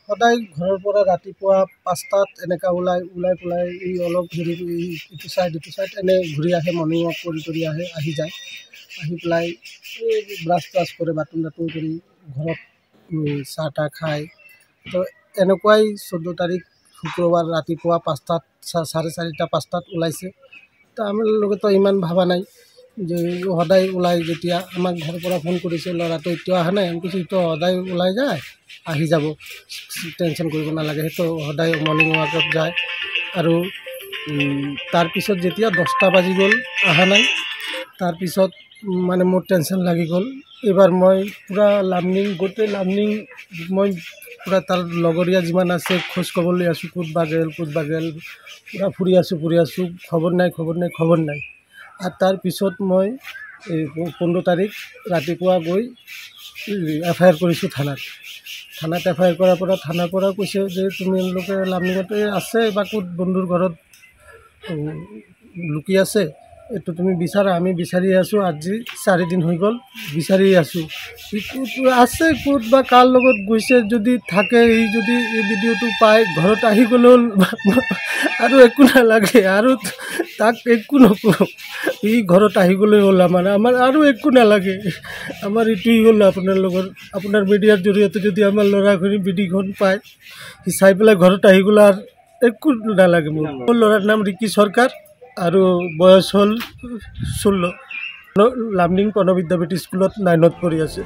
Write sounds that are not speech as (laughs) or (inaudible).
সদায় ঘৰৰ পৰা ৰাতিপুৱা পাঁচটাত এনেকুৱা ওলাই ওলাই পেলাই এই অলপ হেৰি ইটো চাইড ইটো চাইড এনে ঘূৰি আহে মৰ্ণিং ৱাক কৰি কৰি আহে আহি যায়। আহি পেলাই এই ব্ৰাছ ত্ৰাছ কৰে বাথৰুম চাথৰুম কৰি ঘৰত চাহ তাহ খায়। তো এনেকুৱাই চৈধ্য তাৰিখ শুক্ৰবাৰ ৰাতিপুৱা পাঁচটাত চাৰে চাৰিটা পাঁচটাত ওলাইছে। তো আমাৰ লগতো ইমান ভবা নাই। যে সদায় ওলাই যেতিয়া আমাক ঘৰৰ পৰা ফোন কৰিছে ল'ৰাটো এতিয়াও অহা নাই আমি কৈছোঁ সেইটো সদায় ওলাই যায় আহি যাব। টেনশ্যন কৰিব নালাগে সেইটো সদায় মৰ্ণিং ৱাকত যায়। আৰু তাৰপিছত যেতিয়া দহটা বাজি গ'ল অহা নাই তাৰপিছত মানে মোৰ টেনশ্যন লাগি গ'ল। এইবাৰ মই পূৰা লাৰ্ণিং গোটেই লাৰ্ণিং মই পূৰা তাৰ লগৰীয়া যিমান আছে খোজ ক'বলৈ আছোঁ ক'ত বা গ'ল ক'ত বা গ'ল পূৰা ফুৰি আছোঁ ফুৰি আছোঁ খবৰ নাই খবৰ নাই খবৰ নাই। আৰু তাৰপিছত মই এই পোন্ধৰ তাৰিখ ৰাতিপুৱা গৈ এফ আই আৰ কৰিছোঁ থানাত। থানাত এফ আই আৰ কৰাৰ পৰা থানাৰ পৰা কৈছে যে তোমালোকে লামডিঙতে আছে বা ক'ত বন্ধুৰ ঘৰত লুকি আছে? এইটো তুমি বিচাৰা আমি বিচাৰি আছোঁ আজি চাৰিদিন হৈ গ'ল বিচাৰি আছোঁ। আছে ক'ত বা কাৰ লগত গৈছে যদি থাকে এই যদি এই ভিডিঅ'টো পায় ঘৰত আহি গ'লেও (laughs) আৰু একো নালাগে আৰু তাক একো নকওঁ ই ঘৰত আহি গ'লেই হ'ল আমাৰ আমাৰ আৰু একো নালাগে। আমাৰ এইটোৱেই হ'ল আপোনাৰ লগত আপোনাৰ মিডিয়াৰ জৰিয়তে যদি আমাৰ ল'ৰাখিনি ভিডিঅ'খন পায় সি চাই পেলাই ঘৰত আহি গ'লে আৰু একো নালাগে মোৰ। মোৰ ল'ৰাৰ নাম ৰিকি চৰকাৰ। আৰু বয়স হ'ল ষোল্ল। লামডিং প্ৰণৱ বিদ্যাপীঠ স্কুলত নাইনত পঢ়ি আছে।